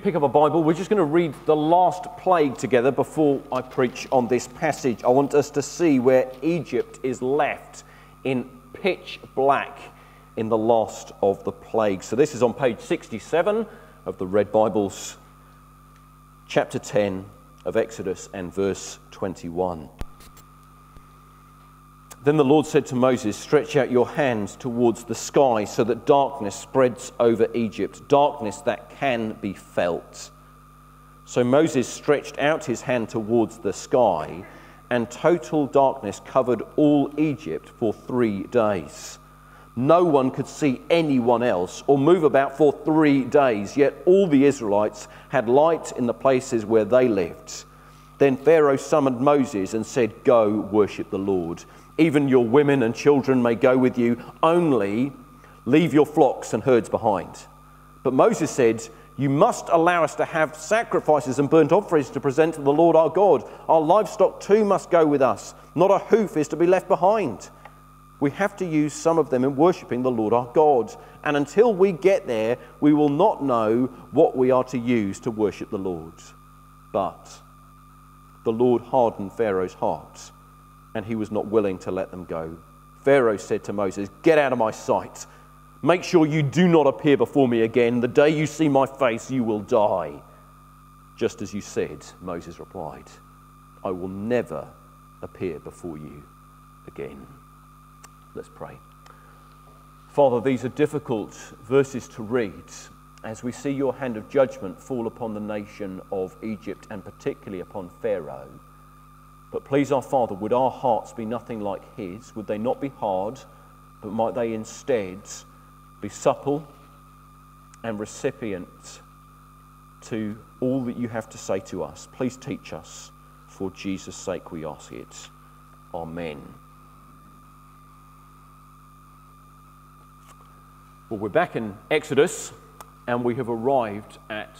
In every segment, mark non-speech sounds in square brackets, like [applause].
pick up a Bible, we're just going to read the last plague together before I preach on this passage. I want us to see where Egypt is left in pitch black in the last of the plagues. So this is on page 67 of the Red Bibles, chapter 10 of Exodus and verse 21. Then the Lord said to Moses, Stretch out your hands towards the sky so that darkness spreads over Egypt, darkness that can be felt. So Moses stretched out his hand towards the sky, and total darkness covered all Egypt for three days. No one could see anyone else or move about for three days, yet all the Israelites had light in the places where they lived. Then Pharaoh summoned Moses and said, Go worship the Lord. Even your women and children may go with you, only leave your flocks and herds behind. But Moses said, You must allow us to have sacrifices and burnt offerings to present to the Lord our God. Our livestock too must go with us. Not a hoof is to be left behind. We have to use some of them in worshipping the Lord our God. And until we get there, we will not know what we are to use to worship the Lord. But the Lord hardened Pharaoh's heart and he was not willing to let them go. Pharaoh said to Moses, Get out of my sight. Make sure you do not appear before me again. The day you see my face, you will die. Just as you said, Moses replied, I will never appear before you again. Let's pray. Father, these are difficult verses to read as we see your hand of judgment fall upon the nation of Egypt and particularly upon Pharaoh. But please, our Father, would our hearts be nothing like His? Would they not be hard, but might they instead be supple and recipient to all that you have to say to us? Please teach us. For Jesus' sake, we ask it. Amen. Well, we're back in Exodus and we have arrived at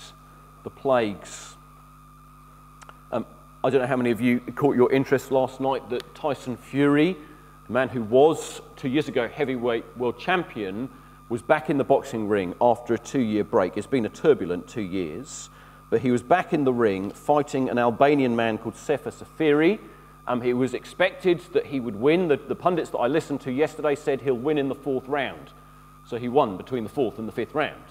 the plagues. I don't know how many of you caught your interest last night that Tyson Fury, the man who was two years ago heavyweight world champion, was back in the boxing ring after a two year break. It's been a turbulent two years, but he was back in the ring fighting an Albanian man called Sefer Seferi. Um, he was expected that he would win. The, the pundits that I listened to yesterday said he'll win in the fourth round. So he won between the fourth and the fifth round.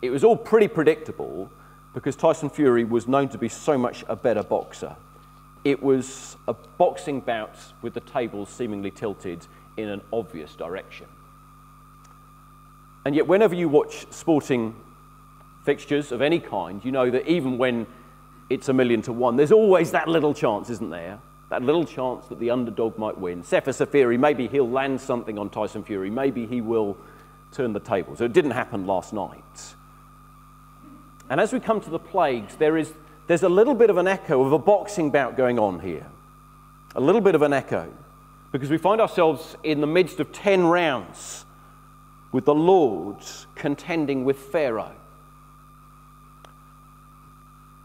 It was all pretty predictable because Tyson Fury was known to be so much a better boxer. It was a boxing bout with the tables seemingly tilted in an obvious direction. And yet, whenever you watch sporting fixtures of any kind, you know that even when it's a million to one, there's always that little chance, isn't there? That little chance that the underdog might win. Sefer Seferi, maybe he'll land something on Tyson Fury, maybe he will turn the tables. So it didn't happen last night. And as we come to the plagues, there is, there's a little bit of an echo of a boxing bout going on here. A little bit of an echo. Because we find ourselves in the midst of 10 rounds with the Lords contending with Pharaoh.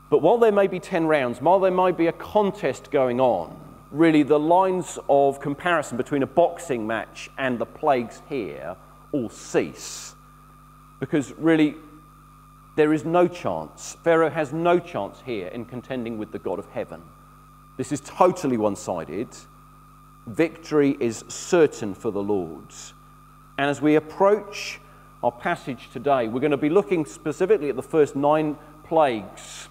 But while there may be 10 rounds, while there might be a contest going on, really the lines of comparison between a boxing match and the plagues here all cease. Because really, there is no chance. Pharaoh has no chance here in contending with the God of heaven. This is totally one sided. Victory is certain for the Lord's. And as we approach our passage today, we're going to be looking specifically at the first nine plagues.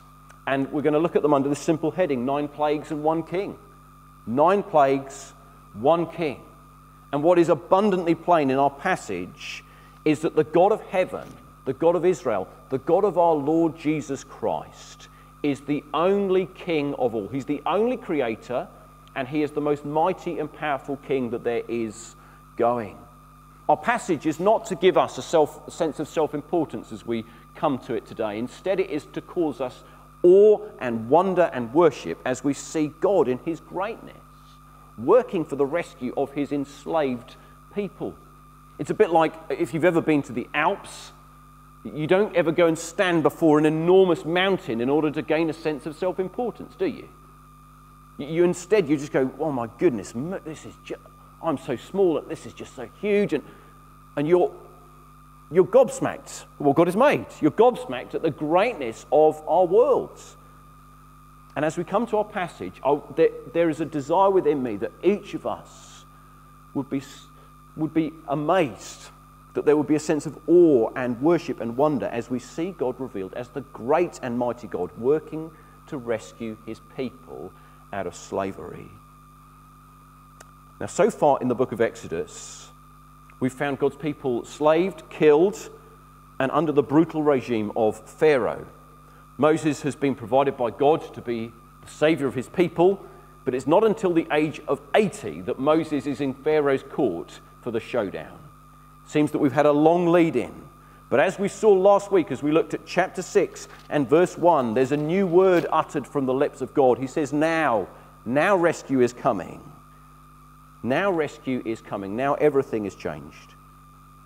And we're going to look at them under this simple heading Nine plagues and one king. Nine plagues, one king. And what is abundantly plain in our passage is that the God of heaven the God of Israel, the God of our Lord Jesus Christ, is the only king of all. He's the only creator, and he is the most mighty and powerful king that there is going. Our passage is not to give us a, self, a sense of self importance as we come to it today. Instead, it is to cause us awe and wonder and worship as we see God in his greatness, working for the rescue of his enslaved people. It's a bit like if you've ever been to the Alps you don't ever go and stand before an enormous mountain in order to gain a sense of self importance, do you? You instead, you just go, oh my goodness, this is just, I'm so small, and this is just so huge. And, and you're, you're gobsmacked what God has made. You're gobsmacked at the greatness of our world. And as we come to our passage, there, there is a desire within me that each of us would be, would be amazed, that there would be a sense of awe and worship and wonder as we see God revealed as the great and mighty God working to rescue his people out of slavery. Now, so far in the book of Exodus, we've found God's people slaved, killed, and under the brutal regime of Pharaoh. Moses has been provided by God to be the savior of his people, but it's not until the age of 80 that Moses is in Pharaoh's court for the showdown. Seems that we've had a long lead in. But as we saw last week, as we looked at chapter 6 and verse 1, there's a new word uttered from the lips of God. He says, Now, now rescue is coming. Now rescue is coming. Now everything is changed.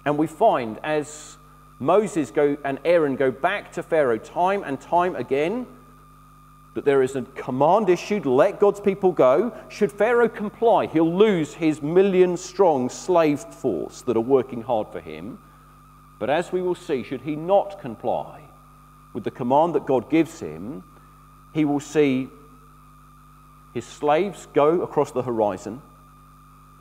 And we find as Moses go, and Aaron go back to Pharaoh time and time again that there is a command issued let God's people go. Should Pharaoh comply, he'll lose his million strong slave force that are working hard for him. But as we will see, should he not comply with the command that God gives him, he will see his slaves go across the horizon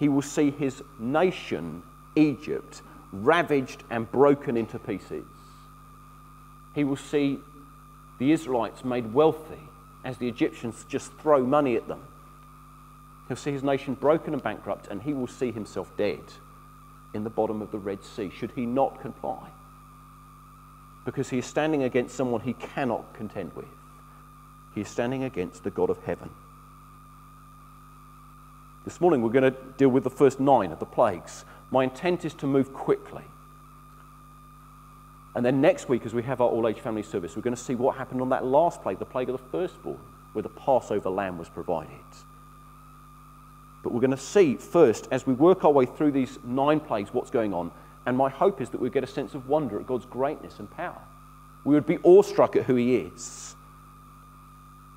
he will see his nation, Egypt, ravaged and broken into pieces. He will see the Israelites made wealthy as the Egyptians just throw money at them. He'll see his nation broken and bankrupt, and he will see himself dead in the bottom of the Red Sea should he not comply. Because he is standing against someone he cannot contend with. He is standing against the God of heaven. This morning we're going to deal with the first nine of the plagues. My intent is to move quickly. And then next week, as we have our all age family service, we're going to see what happened on that last plague, the plague of the firstborn, where the Passover lamb was provided. But we're going to see first, as we work our way through these nine plagues, what's going on. And my hope is that we get a sense of wonder at God's greatness and power. We would be awestruck at who He is.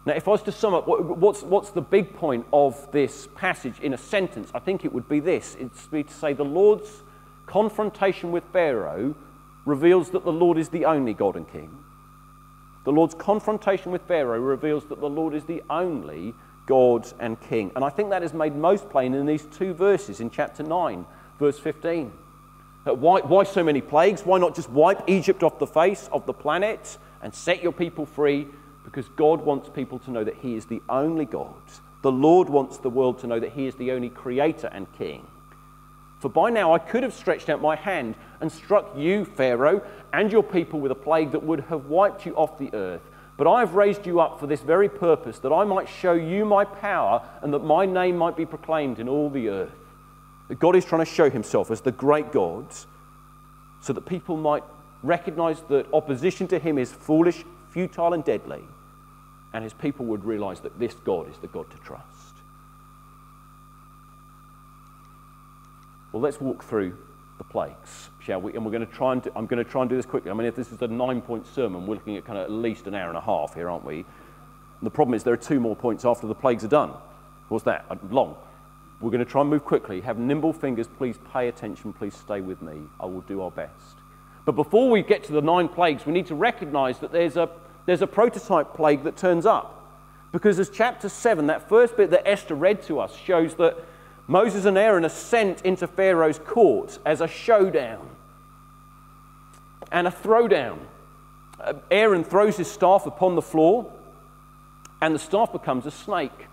Now, if I was to sum up, what's, what's the big point of this passage in a sentence? I think it would be this it's to say the Lord's confrontation with Pharaoh reveals that the Lord is the only God and King. The Lord's confrontation with Pharaoh reveals that the Lord is the only God and King. And I think that is made most plain in these two verses in chapter 9, verse 15. Uh, why, why so many plagues? Why not just wipe Egypt off the face of the planet and set your people free because God wants people to know that He is the only God. The Lord wants the world to know that He is the only creator and king. For by now I could have stretched out my hand and struck you, Pharaoh, and your people with a plague that would have wiped you off the earth. But I have raised you up for this very purpose, that I might show you my power and that my name might be proclaimed in all the earth. God is trying to show himself as the great God so that people might recognize that opposition to him is foolish, futile, and deadly and his people would realize that this God is the God to trust. Well, let's walk through the plagues, shall we? And we're going to try and do, I'm going to try and do this quickly. I mean, if this is a nine-point sermon, we're looking at kind of at least an hour and a half here, aren't we? And the problem is there are two more points after the plagues are done. What's that? Uh, long. We're going to try and move quickly. Have nimble fingers. Please pay attention. Please stay with me. I will do our best. But before we get to the nine plagues, we need to recognize that there's a there's a prototype plague that turns up. Because as chapter 7, that first bit that Esther read to us, shows that Moses and Aaron are sent into Pharaoh's court as a showdown and a throwdown. Uh, Aaron throws his staff upon the floor, and the staff becomes a snake.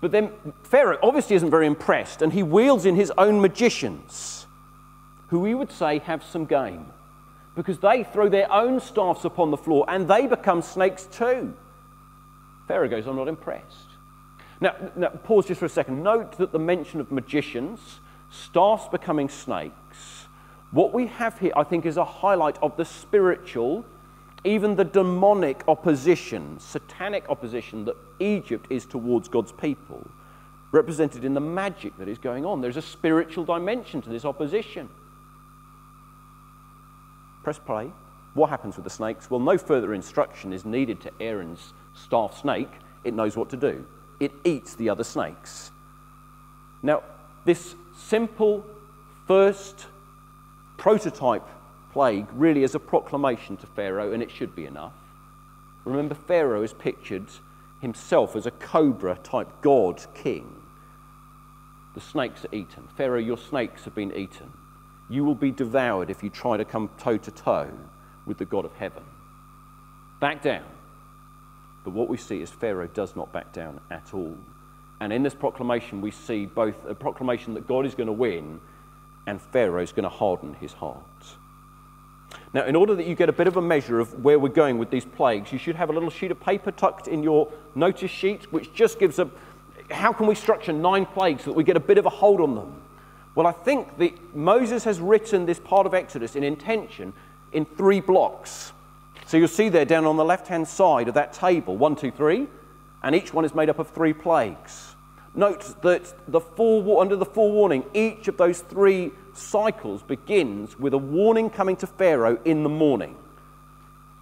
But then Pharaoh obviously isn't very impressed, and he wheels in his own magicians, who we would say have some game because they throw their own staffs upon the floor and they become snakes too. Pharaoh goes, I'm not impressed. Now, now, pause just for a second. Note that the mention of magicians, staffs becoming snakes, what we have here, I think, is a highlight of the spiritual, even the demonic opposition, satanic opposition that Egypt is towards God's people, represented in the magic that is going on. There's a spiritual dimension to this opposition. Press play. What happens with the snakes? Well, no further instruction is needed to Aaron's staff snake. It knows what to do. It eats the other snakes. Now, this simple first prototype plague really is a proclamation to Pharaoh, and it should be enough. Remember, Pharaoh is pictured himself as a cobra type god king. The snakes are eaten. Pharaoh, your snakes have been eaten. You will be devoured if you try to come toe to toe with the God of heaven. Back down. But what we see is Pharaoh does not back down at all. And in this proclamation, we see both a proclamation that God is going to win and Pharaoh is going to harden his heart. Now, in order that you get a bit of a measure of where we're going with these plagues, you should have a little sheet of paper tucked in your notice sheet, which just gives a how can we structure nine plagues so that we get a bit of a hold on them? Well, I think that Moses has written this part of Exodus in intention in three blocks. So you'll see there down on the left hand side of that table one, two, three, and each one is made up of three plagues. Note that the full, under the forewarning, each of those three cycles begins with a warning coming to Pharaoh in the morning.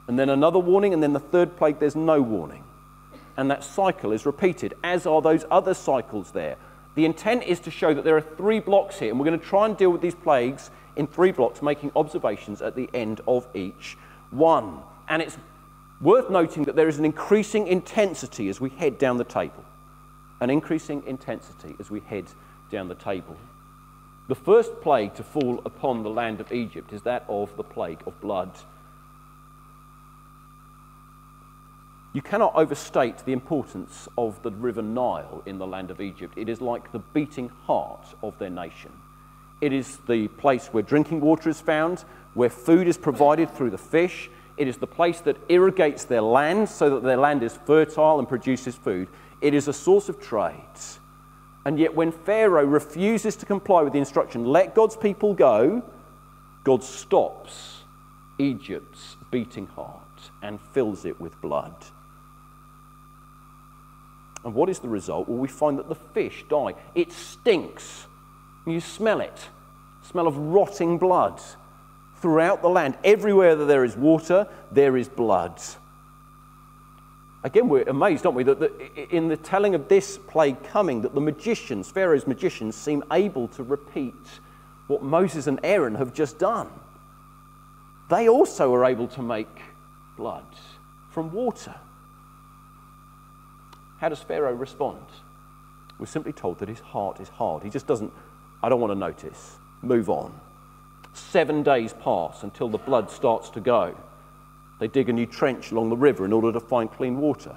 And then another warning, and then the third plague, there's no warning. And that cycle is repeated, as are those other cycles there. The intent is to show that there are three blocks here, and we're going to try and deal with these plagues in three blocks, making observations at the end of each one. And it's worth noting that there is an increasing intensity as we head down the table. An increasing intensity as we head down the table. The first plague to fall upon the land of Egypt is that of the plague of blood. You cannot overstate the importance of the river Nile in the land of Egypt. It is like the beating heart of their nation. It is the place where drinking water is found, where food is provided through the fish. It is the place that irrigates their land so that their land is fertile and produces food. It is a source of trade. And yet, when Pharaoh refuses to comply with the instruction, let God's people go, God stops Egypt's beating heart and fills it with blood. And what is the result? Well, we find that the fish die. It stinks. You smell it smell of rotting blood throughout the land. Everywhere that there is water, there is blood. Again, we're amazed, aren't we, that the, in the telling of this plague coming, that the magicians, Pharaoh's magicians, seem able to repeat what Moses and Aaron have just done. They also are able to make blood from water. How does Pharaoh respond? We're simply told that his heart is hard. He just doesn't, I don't want to notice, move on. Seven days pass until the blood starts to go. They dig a new trench along the river in order to find clean water.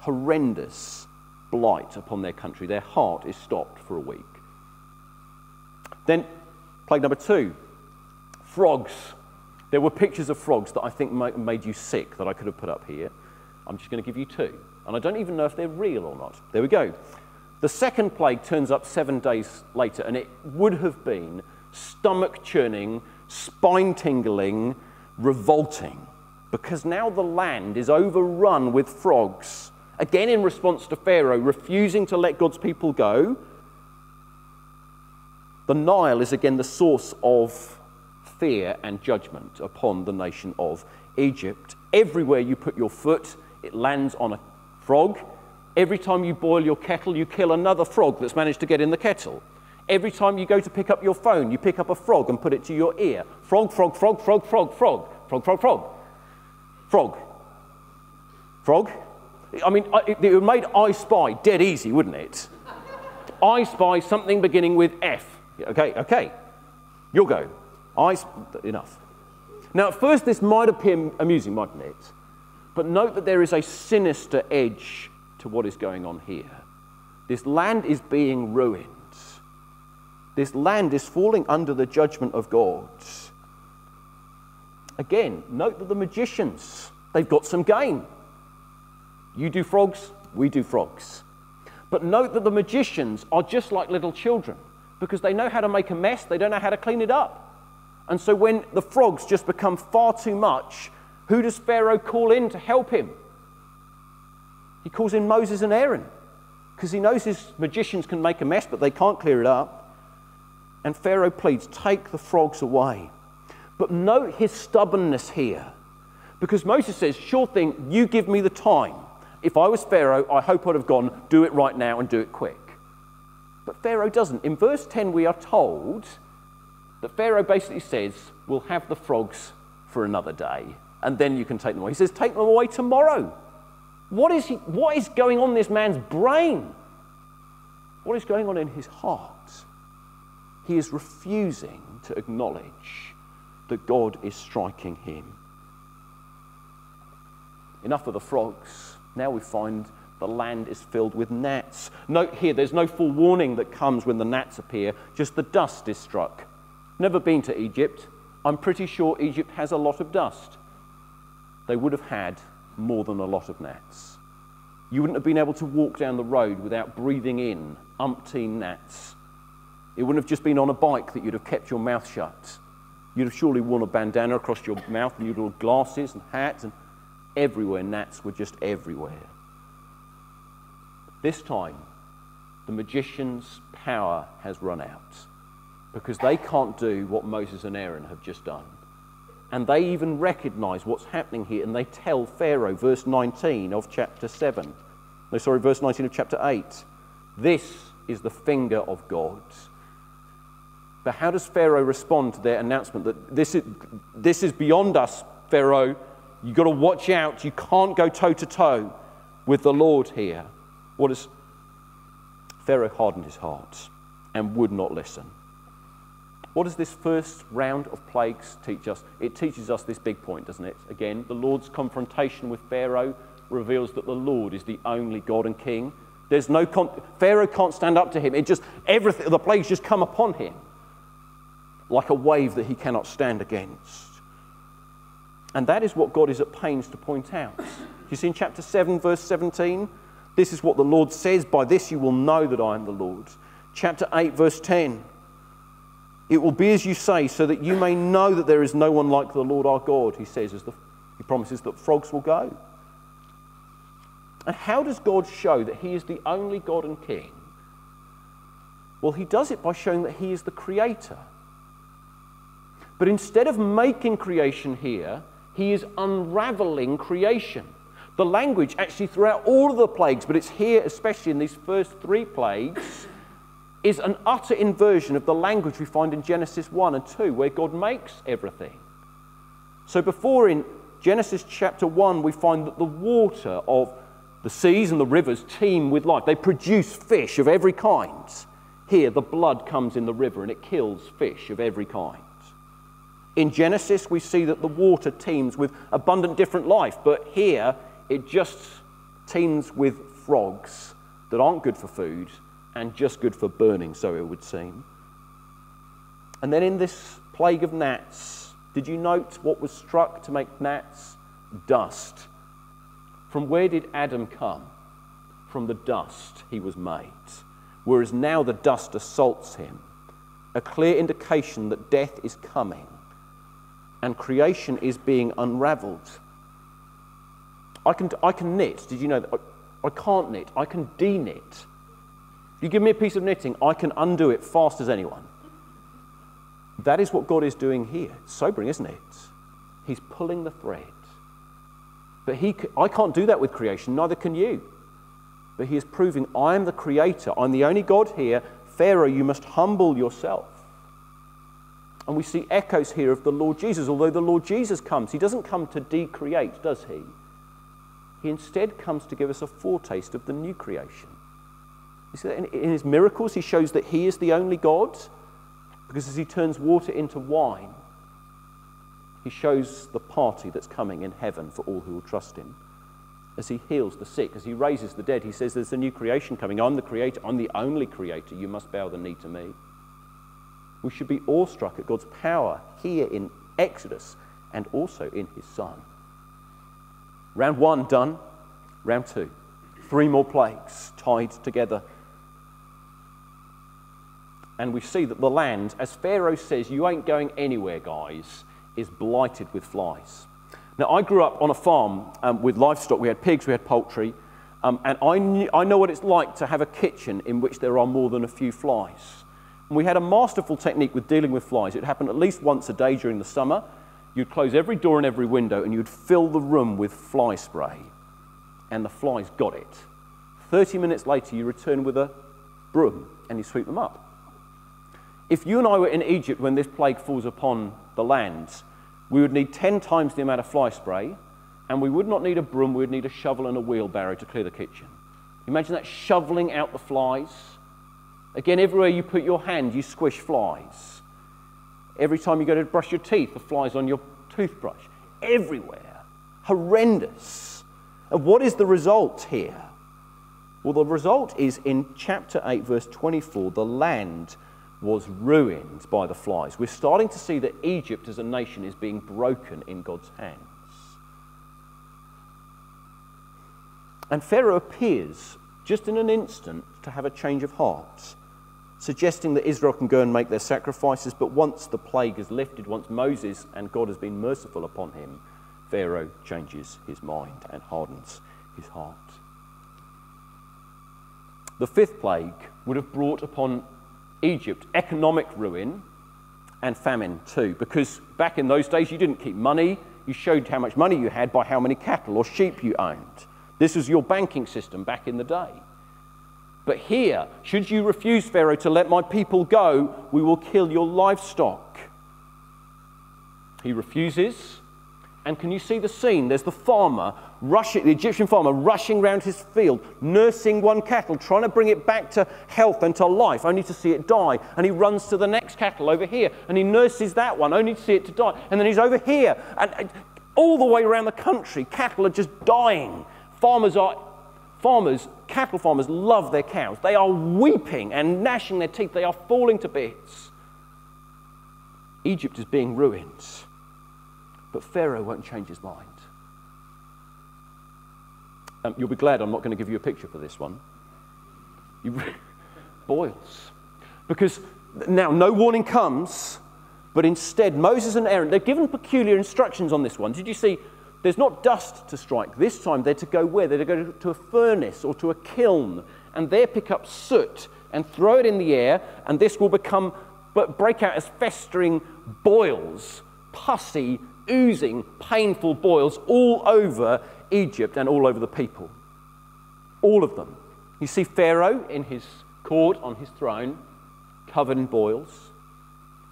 Horrendous blight upon their country. Their heart is stopped for a week. Then, plague number two frogs. There were pictures of frogs that I think made you sick that I could have put up here. I'm just going to give you two. And I don't even know if they're real or not. There we go. The second plague turns up seven days later, and it would have been stomach churning, spine tingling, revolting because now the land is overrun with frogs. Again, in response to Pharaoh refusing to let God's people go, the Nile is again the source of fear and judgment upon the nation of Egypt. Everywhere you put your foot, it lands on a frog. Every time you boil your kettle, you kill another frog that's managed to get in the kettle. Every time you go to pick up your phone, you pick up a frog and put it to your ear. Frog, frog, frog, frog, frog, frog, frog, frog, frog. Frog. Frog? I mean, it, it made I Spy dead easy, wouldn't it? I Spy something beginning with F. Okay, okay. You'll go. I, enough. Now, at first, this might appear amusing, mightn't it? But note that there is a sinister edge to what is going on here. This land is being ruined. This land is falling under the judgment of God. Again, note that the magicians, they've got some game. You do frogs, we do frogs. But note that the magicians are just like little children because they know how to make a mess, they don't know how to clean it up. And so when the frogs just become far too much, who does Pharaoh call in to help him? He calls in Moses and Aaron because he knows his magicians can make a mess, but they can't clear it up. And Pharaoh pleads, Take the frogs away. But note his stubbornness here. Because Moses says, Sure thing, you give me the time. If I was Pharaoh, I hope I'd have gone, Do it right now and do it quick. But Pharaoh doesn't. In verse 10, we are told that Pharaoh basically says, We'll have the frogs for another day, and then you can take them away. He says, Take them away tomorrow. What is, he, what is going on in this man's brain? What is going on in his heart? He is refusing to acknowledge that God is striking him. Enough of the frogs. Now we find the land is filled with gnats. Note here, there's no forewarning that comes when the gnats appear, just the dust is struck. Never been to Egypt. I'm pretty sure Egypt has a lot of dust. They would have had more than a lot of gnats. You wouldn't have been able to walk down the road without breathing in umpteen gnats. It wouldn't have just been on a bike that you'd have kept your mouth shut. You'd have surely worn a bandana across your mouth and you'd have glasses and hats and everywhere. Gnats were just everywhere. This time, the magician's power has run out because they can't do what Moses and Aaron have just done. And they even recognize what's happening here and they tell Pharaoh, verse 19 of chapter 7. No, sorry, verse 19 of chapter 8. This is the finger of God. But how does Pharaoh respond to their announcement that this is, this is beyond us, Pharaoh? You've got to watch out. You can't go toe to toe with the Lord here. What is Pharaoh hardened his heart and would not listen. What does this first round of plagues teach us? It teaches us this big point, doesn't it? Again, the Lord's confrontation with Pharaoh reveals that the Lord is the only God and King. There's no con- Pharaoh can't stand up to him. It just everything the plagues just come upon him like a wave that he cannot stand against. And that is what God is at pains to point out. You see in chapter 7, verse 17, this is what the Lord says By this you will know that I am the Lord. Chapter 8, verse 10, it will be as you say, so that you may know that there is no one like the Lord our God, he says, as the, he promises that frogs will go. And how does God show that he is the only God and King? Well, he does it by showing that he is the creator. But instead of making creation here, he is unraveling creation. The language actually throughout all of the plagues, but it's here especially in these first three plagues, is an utter inversion of the language we find in Genesis 1 and 2, where God makes everything. So before in Genesis chapter 1, we find that the water of the seas and the rivers teem with life. They produce fish of every kind. Here, the blood comes in the river and it kills fish of every kind. In Genesis, we see that the water teems with abundant different life, but here it just teems with frogs that aren't good for food and just good for burning, so it would seem. And then in this plague of gnats, did you note what was struck to make gnats? Dust. From where did Adam come? From the dust he was made. Whereas now the dust assaults him, a clear indication that death is coming and creation is being unraveled. I can, I can knit. Did you know that? I, I can't knit. I can de knit. You give me a piece of knitting, I can undo it fast as anyone. That is what God is doing here. It's sobering, isn't it? He's pulling the thread. But he, I can't do that with creation, neither can you. But he is proving, I am the creator. I'm the only God here. Pharaoh, you must humble yourself. And we see echoes here of the Lord Jesus. Although the Lord Jesus comes, he doesn't come to decreate, does he? He instead comes to give us a foretaste of the new creation. You see that in, in his miracles, he shows that he is the only God, because as he turns water into wine, he shows the party that's coming in heaven for all who will trust him. As he heals the sick, as he raises the dead, he says, There's a new creation coming. I'm the creator. I'm the only creator. You must bow the knee to me. We should be awestruck at God's power here in Exodus and also in his Son. Round one done. Round two. Three more plagues tied together. And we see that the land, as Pharaoh says, you ain't going anywhere, guys, is blighted with flies. Now, I grew up on a farm um, with livestock. We had pigs, we had poultry. Um, and I, knew, I know what it's like to have a kitchen in which there are more than a few flies. And we had a masterful technique with dealing with flies. It happened at least once a day during the summer. You'd close every door and every window and you'd fill the room with fly spray. And the flies got it. 30 minutes later, you return with a broom and you sweep them up. If you and I were in Egypt when this plague falls upon the land, we would need 10 times the amount of fly spray, and we would not need a broom, we would need a shovel and a wheelbarrow to clear the kitchen. Imagine that shoveling out the flies. Again, everywhere you put your hand, you squish flies. Every time you go to brush your teeth, the flies on your toothbrush. Everywhere. Horrendous. And what is the result here? Well, the result is in chapter 8, verse 24, the land was ruined by the flies. We're starting to see that Egypt as a nation is being broken in God's hands. And Pharaoh appears just in an instant to have a change of heart, suggesting that Israel can go and make their sacrifices. But once the plague is lifted, once Moses and God has been merciful upon him, Pharaoh changes his mind and hardens his heart. The fifth plague would have brought upon Egypt economic ruin and famine too, because back in those days you didn't keep money, you showed how much money you had by how many cattle or sheep you owned. This was your banking system back in the day. But here, should you refuse, Pharaoh, to let my people go, we will kill your livestock. He refuses. And can you see the scene? There's the farmer rushing, the Egyptian farmer rushing around his field, nursing one cattle, trying to bring it back to health and to life, only to see it die. And he runs to the next cattle over here, and he nurses that one, only to see it to die. And then he's over here, and all the way around the country, cattle are just dying. Farmers are farmers, cattle farmers love their cows. They are weeping and gnashing their teeth. They are falling to bits. Egypt is being ruined. But Pharaoh won't change his mind. Um, you'll be glad I'm not going to give you a picture for this one. You, [laughs] boils. Because now no warning comes, but instead Moses and Aaron, they're given peculiar instructions on this one. Did you see? There's not dust to strike. This time they're to go where? They're to go to a furnace or to a kiln and there pick up soot and throw it in the air, and this will become, but break out as festering boils, pussy, oozing, painful boils all over Egypt and all over the people. All of them. You see Pharaoh in his court on his throne, covered in boils.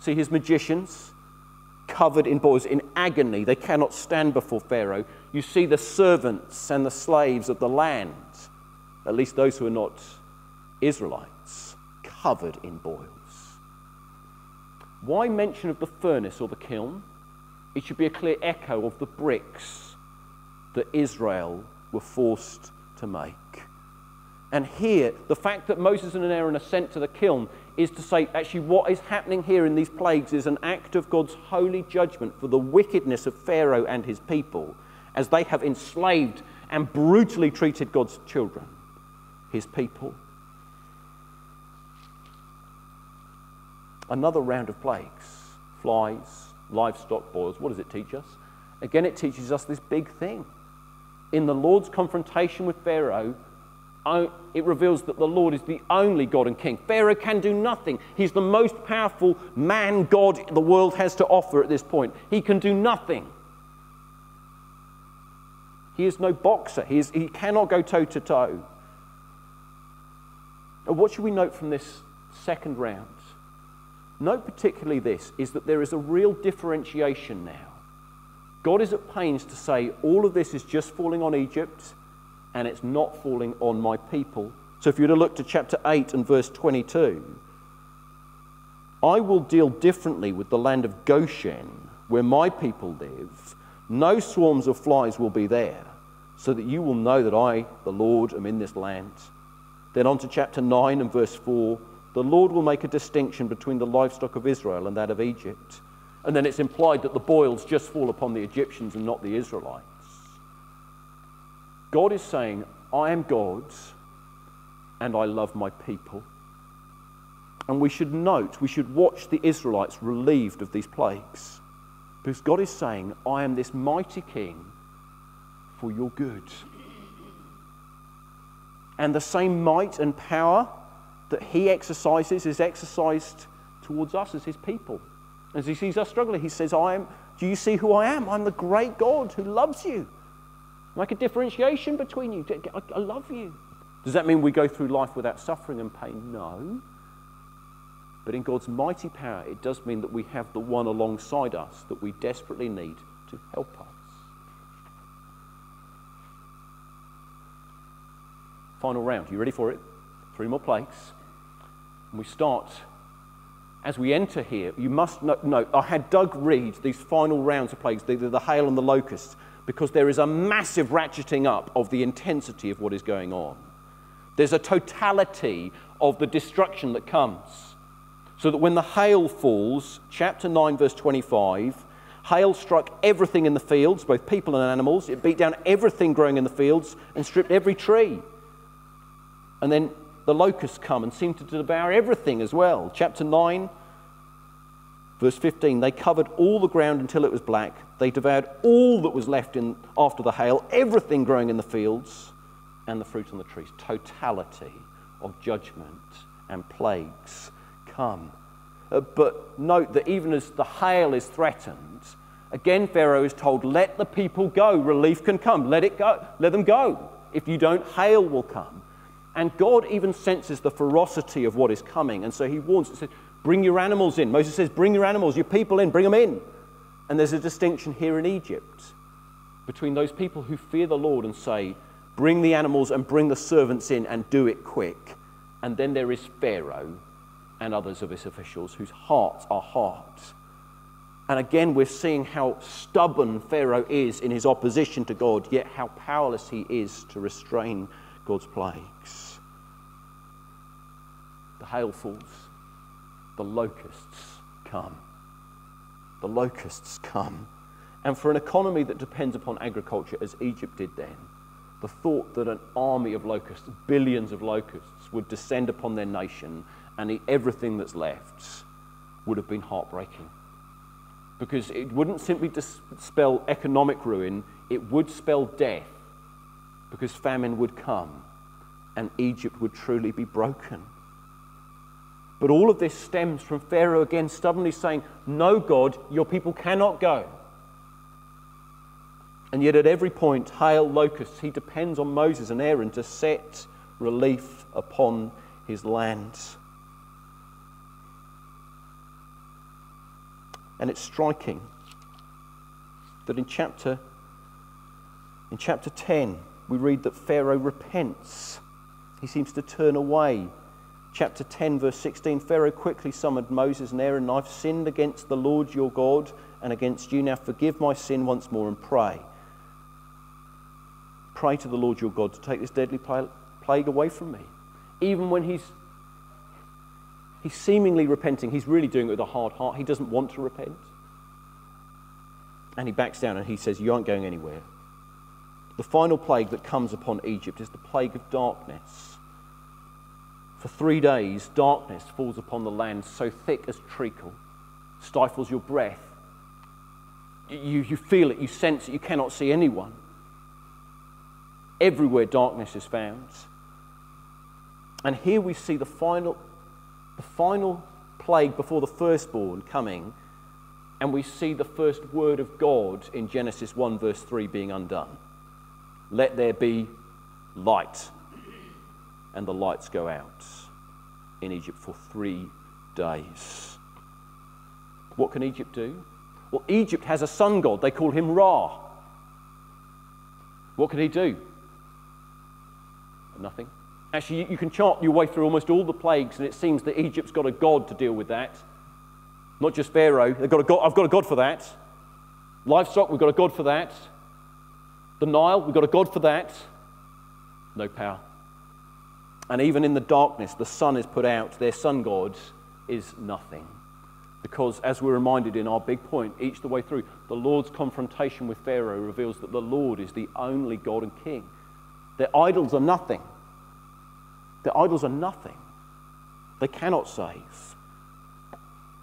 See his magicians covered in boils, in agony. They cannot stand before Pharaoh. You see the servants and the slaves of the land, at least those who are not Israelites, covered in boils. Why mention of the furnace or the kiln? It should be a clear echo of the bricks that Israel were forced to make. And here, the fact that Moses and Aaron are sent to the kiln is to say, actually, what is happening here in these plagues is an act of God's holy judgment for the wickedness of Pharaoh and his people as they have enslaved and brutally treated God's children, his people. Another round of plagues flies, livestock boils. What does it teach us? Again, it teaches us this big thing. In the Lord's confrontation with Pharaoh, it reveals that the Lord is the only God and King. Pharaoh can do nothing. He's the most powerful man God the world has to offer at this point. He can do nothing. He is no boxer. He, is, he cannot go toe to toe. What should we note from this second round? Note particularly this is that there is a real differentiation now. God is at pains to say all of this is just falling on Egypt and it's not falling on my people. So if you were to look to chapter 8 and verse 22, I will deal differently with the land of Goshen, where my people live. No swarms of flies will be there, so that you will know that I, the Lord, am in this land. Then on to chapter 9 and verse 4 the Lord will make a distinction between the livestock of Israel and that of Egypt. And then it's implied that the boils just fall upon the Egyptians and not the Israelites. God is saying, I am God's and I love my people. And we should note, we should watch the Israelites relieved of these plagues. Because God is saying, I am this mighty king for your good. And the same might and power that he exercises is exercised towards us as his people. As he sees us struggling, he says, I am, Do you see who I am? I'm the great God who loves you. Make a differentiation between you. I, I love you. Does that mean we go through life without suffering and pain? No. But in God's mighty power, it does mean that we have the one alongside us that we desperately need to help us. Final round. You ready for it? Three more plagues. And we start as we enter here. You must note, I had Doug read these final rounds of plagues, the, the hail and the locusts, because there is a massive ratcheting up of the intensity of what is going on. There's a totality of the destruction that comes. So that when the hail falls, chapter 9, verse 25, hail struck everything in the fields, both people and animals. It beat down everything growing in the fields and stripped every tree. And then the locusts come and seem to devour everything as well. Chapter 9, verse 15 they covered all the ground until it was black. They devoured all that was left in, after the hail, everything growing in the fields and the fruit on the trees. Totality of judgment and plagues come. Uh, but note that even as the hail is threatened, again Pharaoh is told, let the people go. Relief can come. Let it go. Let them go. If you don't, hail will come. And God even senses the ferocity of what is coming. And so he warns, he says, bring your animals in. Moses says, bring your animals, your people in, bring them in. And there's a distinction here in Egypt between those people who fear the Lord and say, bring the animals and bring the servants in and do it quick. And then there is Pharaoh and others of his officials whose hearts are hard. And again, we're seeing how stubborn Pharaoh is in his opposition to God, yet how powerless he is to restrain God's plagues. The hail falls, the locusts come. The locusts come. And for an economy that depends upon agriculture, as Egypt did then, the thought that an army of locusts, billions of locusts, would descend upon their nation and eat everything that's left would have been heartbreaking. Because it wouldn't simply spell economic ruin, it would spell death. Because famine would come and Egypt would truly be broken. But all of this stems from Pharaoh again stubbornly saying, No, God, your people cannot go. And yet, at every point, hail, locusts, he depends on Moses and Aaron to set relief upon his land. And it's striking that in chapter, in chapter 10, we read that Pharaoh repents. He seems to turn away. Chapter 10, verse 16 Pharaoh quickly summoned Moses and Aaron, I've sinned against the Lord your God and against you. Now forgive my sin once more and pray. Pray to the Lord your God to take this deadly plague away from me. Even when he's, he's seemingly repenting, he's really doing it with a hard heart. He doesn't want to repent. And he backs down and he says, You aren't going anywhere. The final plague that comes upon Egypt is the plague of darkness. For three days, darkness falls upon the land so thick as treacle, stifles your breath. You, you feel it, you sense it, you cannot see anyone. Everywhere darkness is found. And here we see the final, the final plague before the firstborn coming, and we see the first word of God in Genesis 1, verse 3 being undone. Let there be light. And the lights go out in Egypt for three days. What can Egypt do? Well, Egypt has a sun god. They call him Ra. What can he do? Nothing. Actually, you can chart your way through almost all the plagues, and it seems that Egypt's got a god to deal with that. Not just Pharaoh. They've got a god, I've got a god for that. Livestock, we've got a god for that. The Nile, we've got a god for that. No power. And even in the darkness, the sun is put out. Their sun god is nothing. Because, as we're reminded in our big point each the way through, the Lord's confrontation with Pharaoh reveals that the Lord is the only God and King. Their idols are nothing. Their idols are nothing. They cannot save.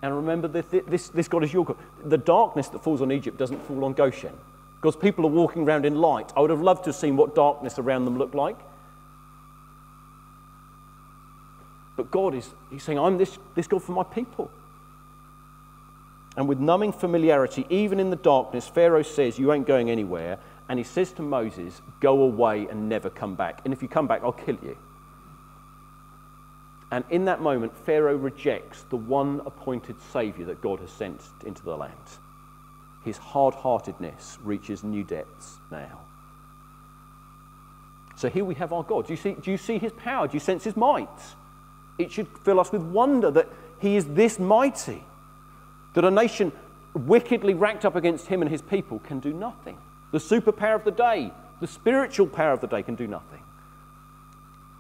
And remember, this, this, this God is your God. The darkness that falls on Egypt doesn't fall on Goshen. Because people are walking around in light. I would have loved to have seen what darkness around them looked like. But God is he's saying, I'm this, this God for my people. And with numbing familiarity, even in the darkness, Pharaoh says, You ain't going anywhere. And he says to Moses, Go away and never come back. And if you come back, I'll kill you. And in that moment, Pharaoh rejects the one appointed Savior that God has sent into the land. His hard heartedness reaches new depths now. So here we have our God. Do you, see, do you see his power? Do you sense his might? It should fill us with wonder that he is this mighty, that a nation wickedly racked up against him and his people can do nothing. The superpower of the day, the spiritual power of the day can do nothing.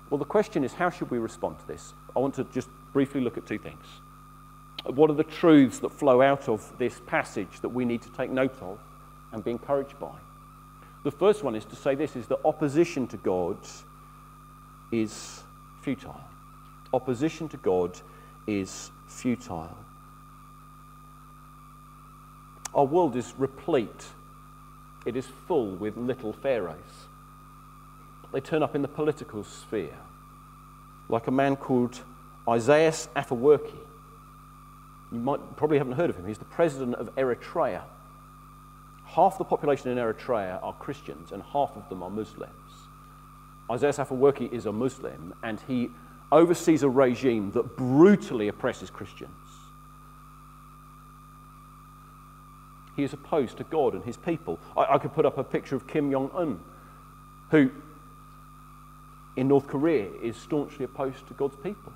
Well, the question is, how should we respond to this? I want to just briefly look at two things. What are the truths that flow out of this passage that we need to take note of and be encouraged by? The first one is to say this is that opposition to God is futile. Opposition to God is futile. Our world is replete, it is full with little pharaohs. They turn up in the political sphere, like a man called Isaias Afewerki. You might probably haven't heard of him. He's the president of Eritrea. Half the population in Eritrea are Christians, and half of them are Muslims. Isaias Afewerki is a Muslim, and he oversees a regime that brutally oppresses Christians. He is opposed to God and his people. I, I could put up a picture of Kim Jong un, who in North Korea is staunchly opposed to God's people.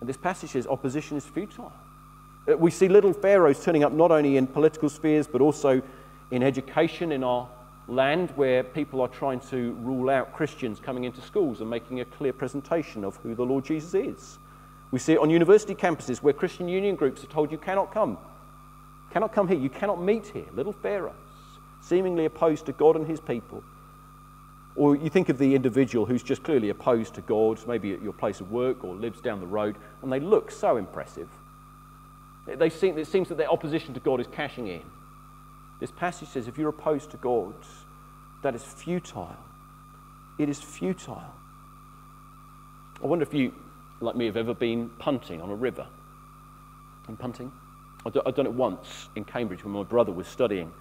And this passage says opposition is futile. Uh, we see little pharaohs turning up not only in political spheres but also in education in our land where people are trying to rule out Christians coming into schools and making a clear presentation of who the Lord Jesus is. We see it on university campuses where Christian union groups are told you cannot come. Cannot come here. You cannot meet here. Little pharaohs, seemingly opposed to God and his people. Or you think of the individual who's just clearly opposed to God, maybe at your place of work or lives down the road, and they look so impressive. They seem, it seems that their opposition to God is cashing in. This passage says if you're opposed to God, that is futile. It is futile. I wonder if you, like me, have ever been punting on a river. In punting? I've done it once in Cambridge when my brother was studying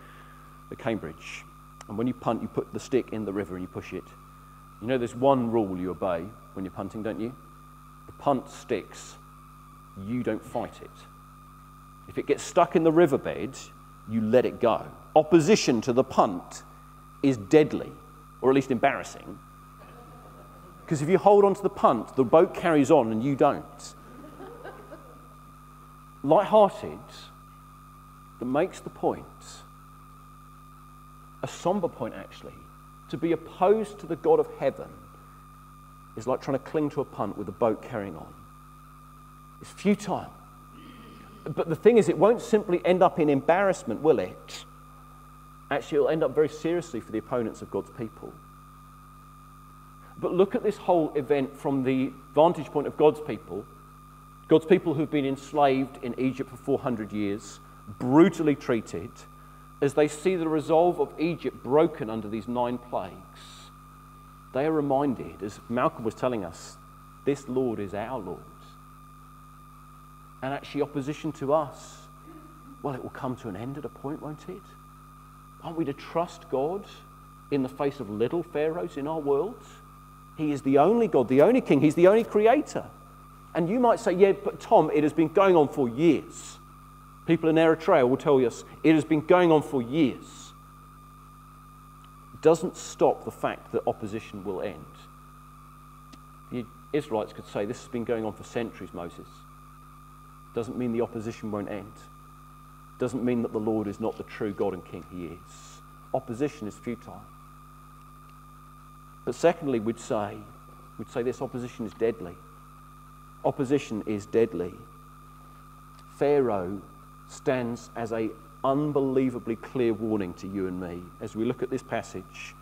at Cambridge. And when you punt, you put the stick in the river and you push it. You know, there's one rule you obey when you're punting, don't you? The punt sticks, you don't fight it. If it gets stuck in the riverbed, you let it go. Opposition to the punt is deadly, or at least embarrassing. Because if you hold on to the punt, the boat carries on and you don't. Light-hearted, that makes the point a somber point, actually. To be opposed to the God of heaven is like trying to cling to a punt with a boat carrying on. It's futile. But the thing is, it won't simply end up in embarrassment, will it? Actually, it'll end up very seriously for the opponents of God's people. But look at this whole event from the vantage point of God's people. God's people who've been enslaved in Egypt for 400 years, brutally treated as they see the resolve of Egypt broken under these nine plagues, they are reminded, as Malcolm was telling us, this Lord is our Lord. And actually, opposition to us, well, it will come to an end at a point, won't it? Aren't we to trust God in the face of little pharaohs in our world? He is the only God, the only King, He's the only creator. And you might say, yeah, but Tom, it has been going on for years. People in Eritrea will tell us it has been going on for years. It doesn't stop the fact that opposition will end. The Israelites could say this has been going on for centuries, Moses. Doesn't mean the opposition won't end. Doesn't mean that the Lord is not the true God and King. He is. Opposition is futile. But secondly, we'd say, we'd say this opposition is deadly. Opposition is deadly. Pharaoh stands as a unbelievably clear warning to you and me as we look at this passage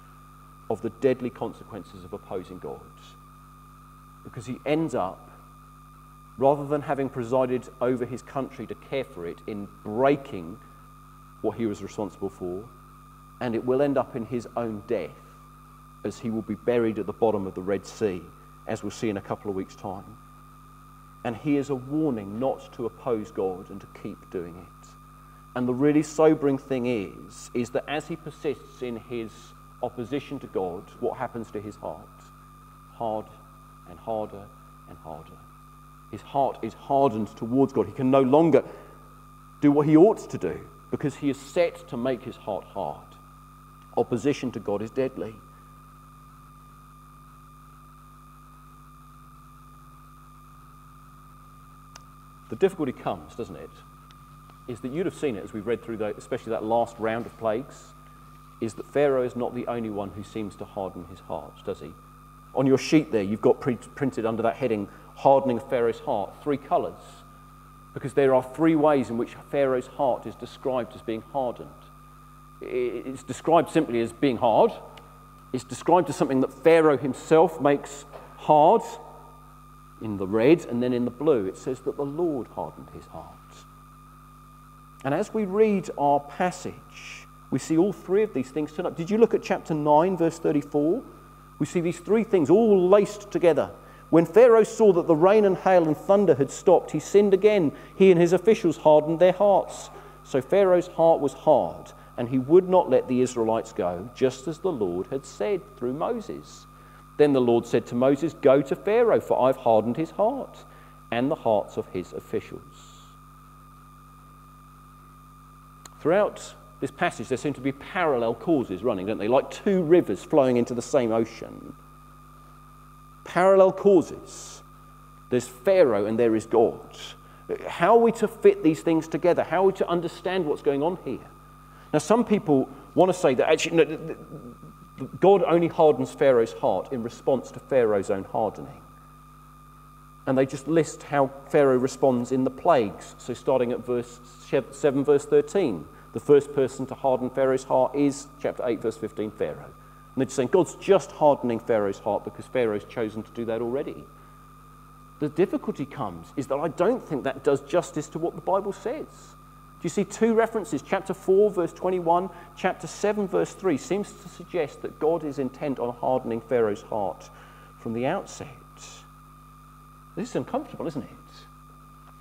of the deadly consequences of opposing God. Because he ends up, rather than having presided over his country to care for it, in breaking what he was responsible for, and it will end up in his own death as he will be buried at the bottom of the Red Sea, as we'll see in a couple of weeks' time. And he is a warning not to oppose God and to keep doing it. And the really sobering thing is, is that as he persists in his opposition to God, what happens to his heart? Hard and harder and harder. His heart is hardened towards God. He can no longer do what he ought to do because he is set to make his heart hard. Opposition to God is deadly. The difficulty comes, doesn't it? Is that you'd have seen it as we've read through, the, especially that last round of plagues, is that Pharaoh is not the only one who seems to harden his heart, does he? On your sheet there, you've got pre- printed under that heading, hardening Pharaoh's heart, three colours. Because there are three ways in which Pharaoh's heart is described as being hardened. It's described simply as being hard. It's described as something that Pharaoh himself makes hard in the red, and then in the blue, it says that the Lord hardened his heart. And as we read our passage, we see all three of these things turn up. Did you look at chapter 9, verse 34? We see these three things all laced together. When Pharaoh saw that the rain and hail and thunder had stopped, he sinned again. He and his officials hardened their hearts. So Pharaoh's heart was hard, and he would not let the Israelites go, just as the Lord had said through Moses. Then the Lord said to Moses, Go to Pharaoh, for I've hardened his heart and the hearts of his officials. Throughout this passage, there seem to be parallel causes running, don't they? Like two rivers flowing into the same ocean. Parallel causes. There's Pharaoh and there is God. How are we to fit these things together? How are we to understand what's going on here? Now, some people want to say that actually, no, God only hardens Pharaoh's heart in response to Pharaoh's own hardening. And they just list how Pharaoh responds in the plagues. So, starting at verse 7, verse 13, the first person to harden Pharaoh's heart is, chapter 8, verse 15, Pharaoh. And they're just saying God's just hardening Pharaoh's heart because Pharaoh's chosen to do that already. The difficulty comes is that I don't think that does justice to what the Bible says Do you see two references? Chapter 4, verse 21, chapter 7, verse 3 seems to suggest that God is intent on hardening Pharaoh's heart from the outset. This is uncomfortable, isn't it?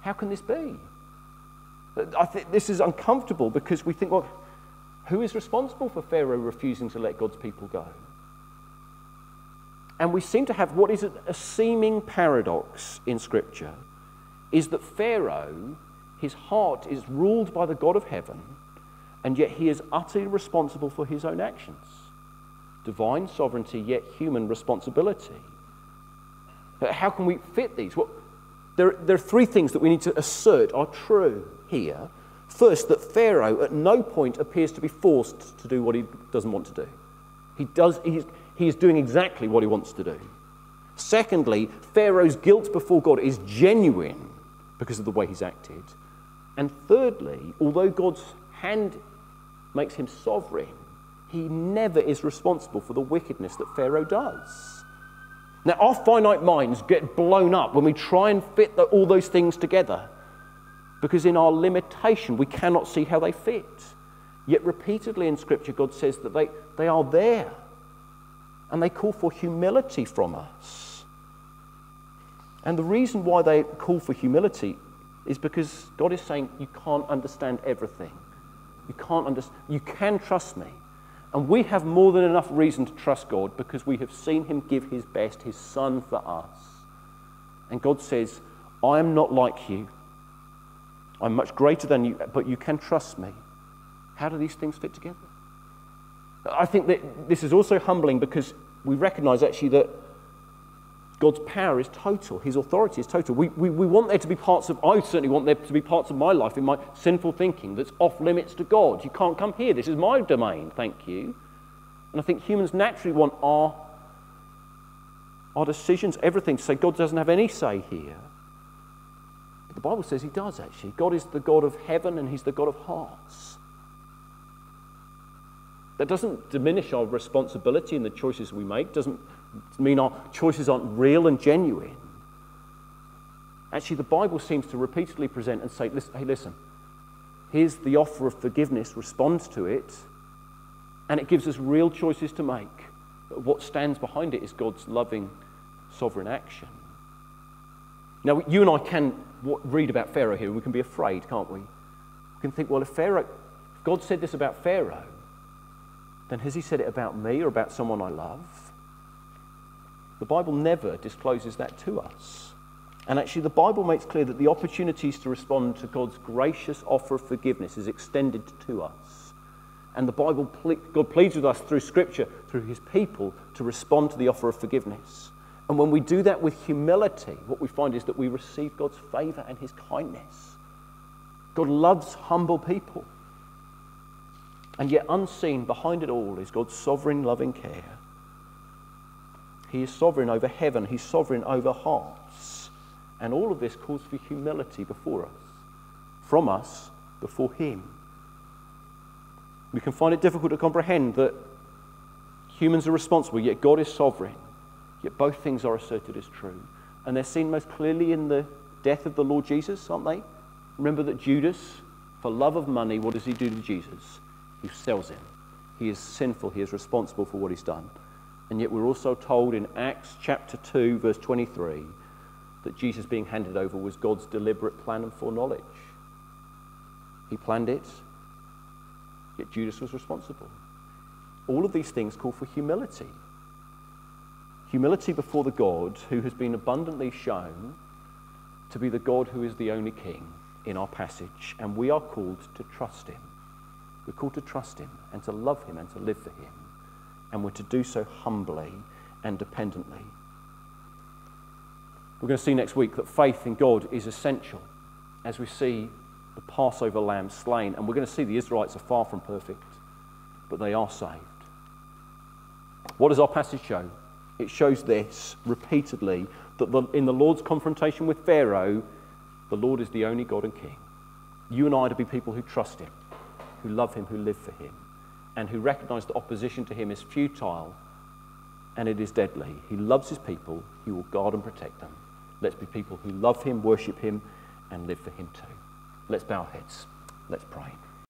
How can this be? I think this is uncomfortable because we think, well, who is responsible for Pharaoh refusing to let God's people go? And we seem to have what is a seeming paradox in Scripture is that Pharaoh his heart is ruled by the God of heaven, and yet he is utterly responsible for his own actions. Divine sovereignty, yet human responsibility. But how can we fit these? Well, there, there are three things that we need to assert are true here. First, that Pharaoh at no point appears to be forced to do what he doesn't want to do. He, does, he's, he is doing exactly what he wants to do. Secondly, Pharaoh's guilt before God is genuine because of the way he's acted. And thirdly, although God's hand makes him sovereign, he never is responsible for the wickedness that Pharaoh does. Now, our finite minds get blown up when we try and fit the, all those things together because in our limitation, we cannot see how they fit. Yet, repeatedly in Scripture, God says that they, they are there and they call for humility from us. And the reason why they call for humility is because God is saying, You can't understand everything. You can't understand. You can trust me. And we have more than enough reason to trust God because we have seen Him give His best, His Son, for us. And God says, I am not like you. I'm much greater than you, but you can trust me. How do these things fit together? I think that this is also humbling because we recognize actually that God's power is total, His authority is total. We, we, we want there to be parts of, I certainly want there to be parts of my life in my sinful thinking that's off limits to God. You can't come here. This is my domain, thank you. And I think humans naturally want our, our decisions, everything, to say God doesn't have any say here. The Bible says He does actually. God is the God of heaven and He's the God of hearts. That doesn't diminish our responsibility in the choices we make, doesn't mean our choices aren't real and genuine. Actually, the Bible seems to repeatedly present and say, hey, listen, here's the offer of forgiveness, respond to it, and it gives us real choices to make. But what stands behind it is God's loving, sovereign action. Now, you and I can read about Pharaoh here, and we can be afraid, can't we? We can think, well, if Pharaoh, if God said this about Pharaoh, then has he said it about me or about someone I love? The Bible never discloses that to us. And actually, the Bible makes clear that the opportunities to respond to God's gracious offer of forgiveness is extended to us. And the Bible, God pleads with us through Scripture, through His people, to respond to the offer of forgiveness. And when we do that with humility, what we find is that we receive God's favor and His kindness. God loves humble people. And yet, unseen behind it all is God's sovereign loving care. He is sovereign over heaven, He's sovereign over hearts. And all of this calls for humility before us, from us before Him. We can find it difficult to comprehend that humans are responsible, yet God is sovereign. Yet both things are asserted as true. And they're seen most clearly in the death of the Lord Jesus, aren't they? Remember that Judas, for love of money, what does he do to Jesus? He sells him. He is sinful. He is responsible for what he's done. And yet we're also told in Acts chapter 2, verse 23, that Jesus being handed over was God's deliberate plan and foreknowledge. He planned it, yet Judas was responsible. All of these things call for humility. Humility before the God who has been abundantly shown to be the God who is the only King in our passage, and we are called to trust him. We're called to trust him and to love him and to live for him, and we're to do so humbly and dependently. We're going to see next week that faith in God is essential as we see the Passover lamb slain, and we're going to see the Israelites are far from perfect, but they are saved. What does our passage show? It shows this repeatedly that the, in the Lord's confrontation with Pharaoh, the Lord is the only God and King. You and I are to be people who trust Him, who love Him, who live for Him, and who recognize that opposition to Him is futile and it is deadly. He loves His people, He will guard and protect them. Let's be people who love Him, worship Him, and live for Him too. Let's bow our heads. Let's pray.